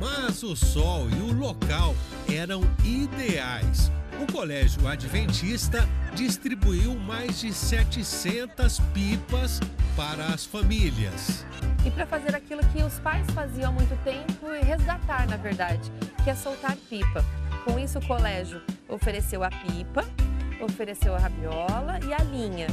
Mas o sol e o local eram ideais. O Colégio Adventista distribuiu mais de 700 pipas para as famílias. E para fazer aquilo que os pais faziam há muito tempo e resgatar, na verdade, que é soltar pipa. Com isso, o colégio ofereceu a pipa, ofereceu a rabiola e a linha.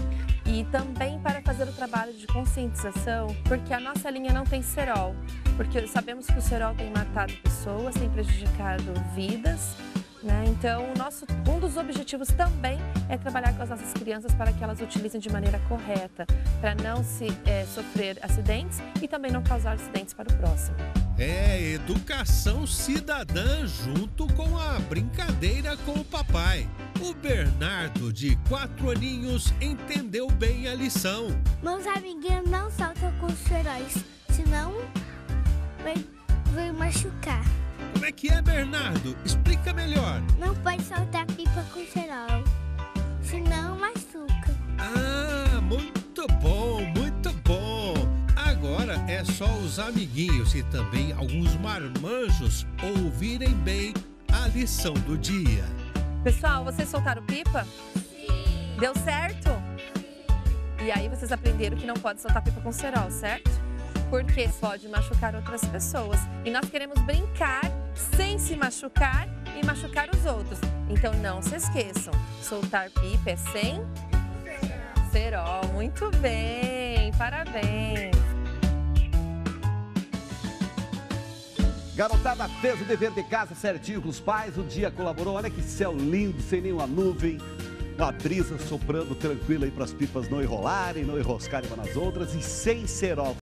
E também para fazer o trabalho de conscientização, porque a nossa linha não tem cerol, porque sabemos que o cerol tem matado pessoas, tem prejudicado vidas. Né? Então, nosso, um dos objetivos também é trabalhar com as nossas crianças para que elas utilizem de maneira correta, para não se é, sofrer acidentes e também não causar acidentes para o próximo. É educação cidadã junto com a brincadeira com o papai. O Bernardo, de quatro aninhos, entendeu bem a lição. Meus amiguinhos não saltam com os feróis, senão vai, vai machucar. Como é que é, Bernardo? Explica melhor. Não pode soltar pipa com cerol, senão machuca. Ah, muito bom, muito bom. Agora é só os amiguinhos e também alguns marmanjos ouvirem bem a lição do dia. Pessoal, vocês soltaram pipa? Sim. Deu certo? E aí vocês aprenderam que não pode soltar pipa com cerol, certo? Porque pode machucar outras pessoas. E nós queremos brincar sem se machucar e machucar os outros. Então não se esqueçam, soltar pipa é sem cerol. Muito bem, parabéns. Garotada fez o dever de casa certinho com os pais, o dia colaborou. Olha que céu lindo, sem nenhuma nuvem. Uma brisa soprando tranquila aí para as pipas não enrolarem, não enroscarem umas nas outras e sem cerol.